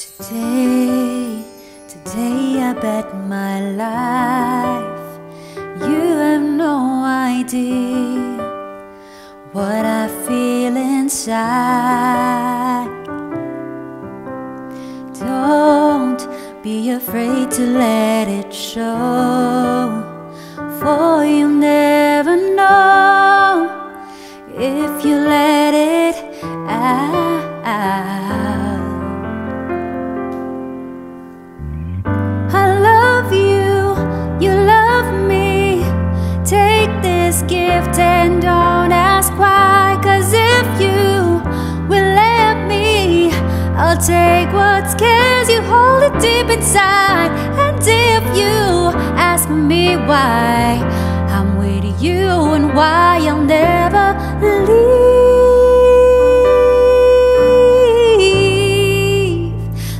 Today, today I bet my life. You have no idea what I feel inside. Don't be afraid to let it show, for you'll never know if you let it out. Gift and don't ask why. Cause if you will let me, I'll take what scares you, hold it deep inside. And if you ask me why, I'm with you and why I'll never leave.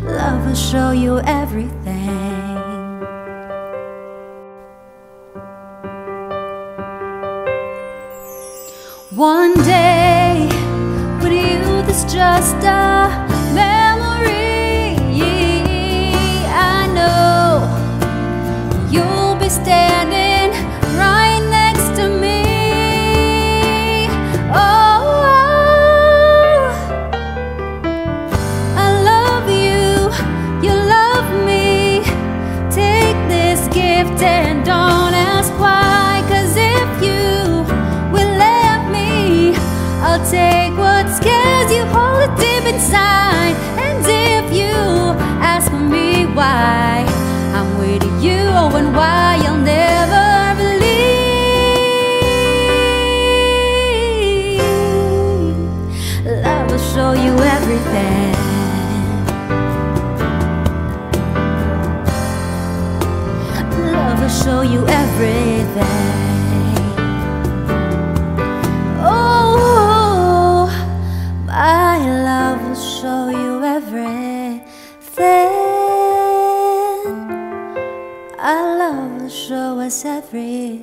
Love will show you everything. One day, with you, there's just a memory. I know you'll be standing right next to me. Oh, I love you, you love me. Take this gift and don't I'll take what scares you, hold it deep inside. And if you ask me why, I'm with you oh, and why I'll never leave. Love will show you everything. Love will show you everything. Everything.